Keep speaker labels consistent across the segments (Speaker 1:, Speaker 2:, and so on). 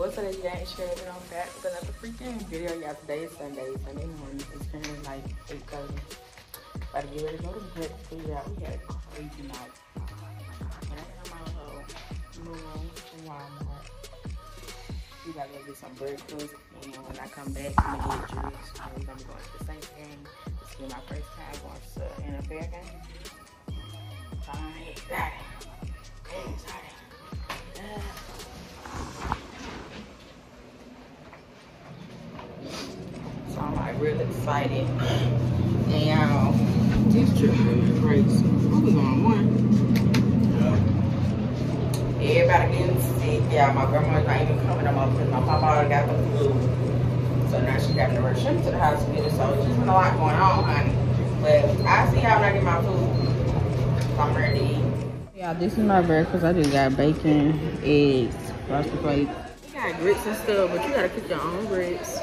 Speaker 1: What's up, you ain't sure you know back with another freaking video. Y'all today is Sunday, Sunday morning. It's currently like 8 30. About to get ready to go to bed. Out we had a crazy night. When I got my little room from Walmart, we gotta go get some breakfast. And when I come back, I'm gonna get dressed. And we're gonna be going to the Saints game. This will be my first time going to the NFL game. So excited. And y'all, this trip is crazy. What was on one? Everybody getting sick. Yeah, my grandma's not even coming no more because my papa already got the flu. So now she having to rush him to the hospital. So it's just been a lot going on, honey. But I see when I get my food. I'm ready to eat. Yeah, this is my breakfast. I just got bacon, eggs, frosted flakes. You got grits and stuff, but you gotta cook your own grits.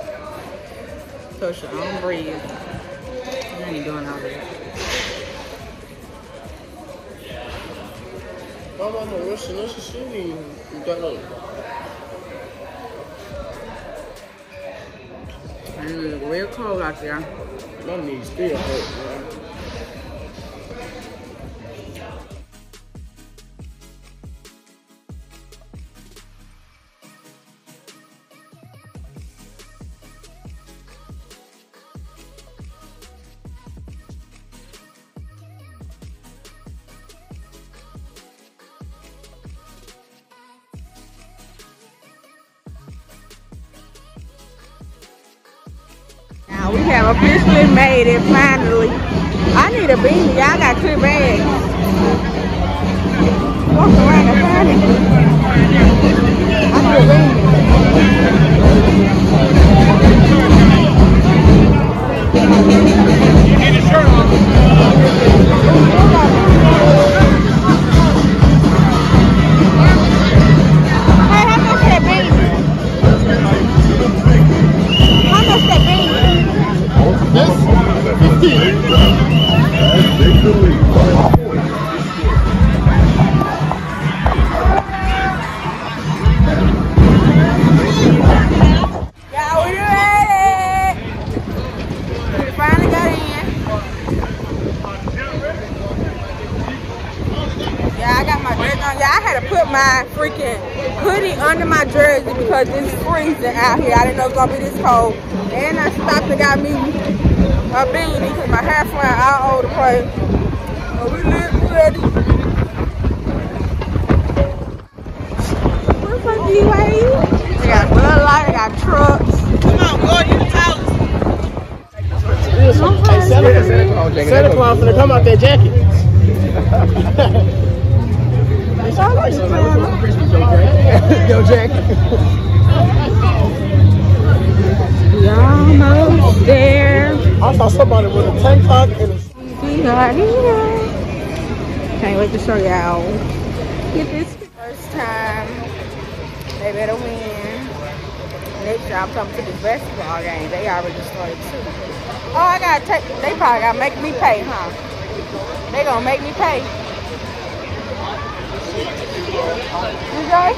Speaker 1: Toast your own bread. You ain't doing all that.
Speaker 2: Mama, no, listen, listen, see You got no.
Speaker 1: It's real cold out there.
Speaker 2: My knees still hurt, man.
Speaker 1: We have officially made it finally. I need a beanie. Y'all got two bags. Walk around and find it. I need a beanie. Hey, I had to put my freaking hoodie under my jersey because it's freezing out here. I didn't know it was gonna be this cold. And I stopped and got me a beanie because my hair flying all over the place. But we lit, ready. What's up, D-Wade? They got Bud Light, they got trucks. Come on, boy, you the tallest.
Speaker 2: Hey, Santa, Santa Claus, Santa Claus finna come out that jacket.
Speaker 1: Always
Speaker 2: Yo, jacket.
Speaker 1: We almost there.
Speaker 2: I saw somebody with a tank top and a
Speaker 1: We here. Can't wait to show y'all. Get this first time. They better win. Next year I'm coming to the basketball game. They already started too. Oh, I gotta take. They probably gotta make me pay, huh? They gonna make me pay. DJ?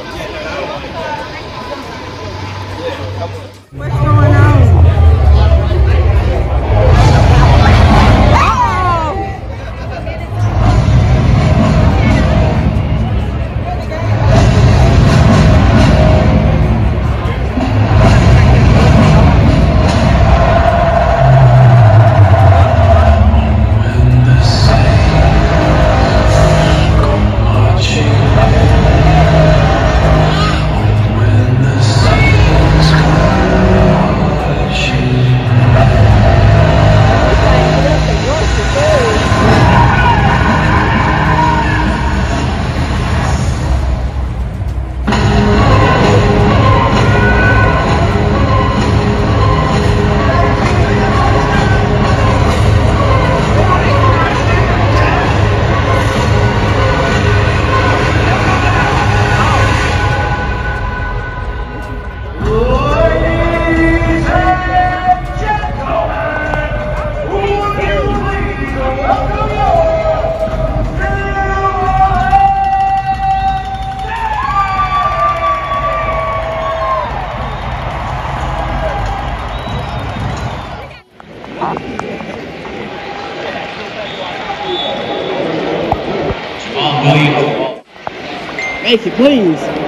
Speaker 1: Make it, please.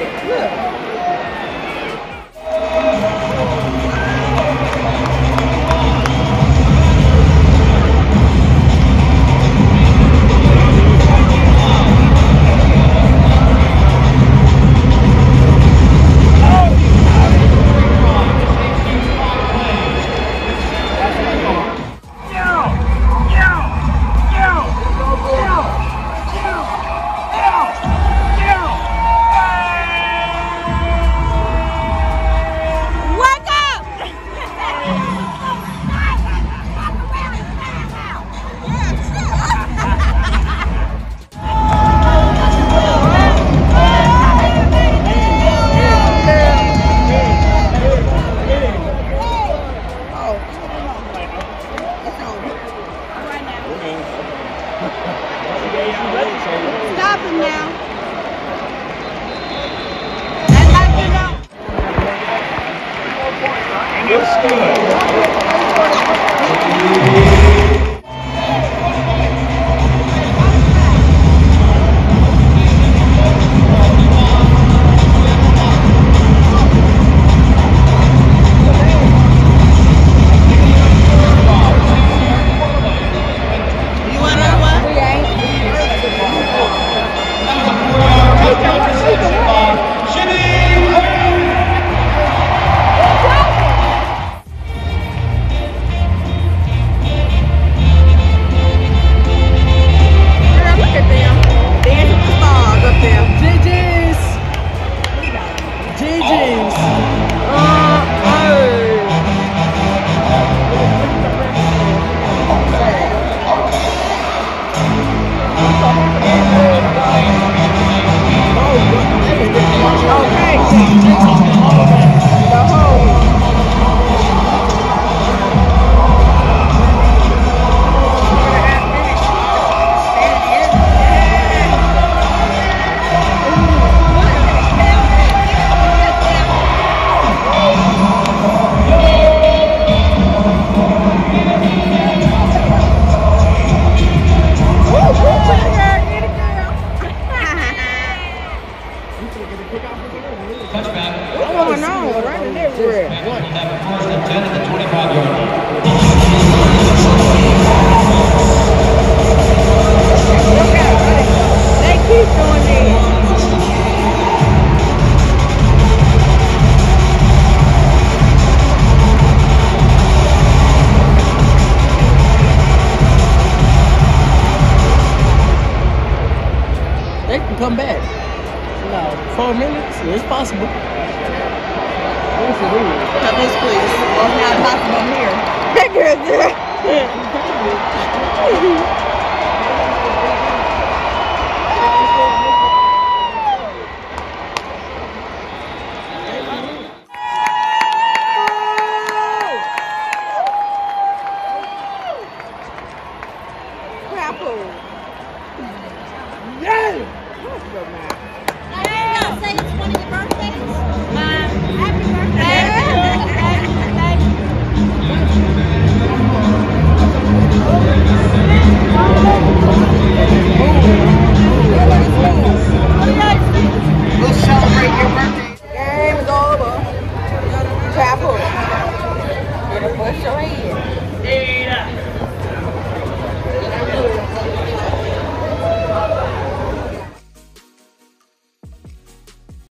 Speaker 2: Look. Stop him now. That's how you know.
Speaker 1: The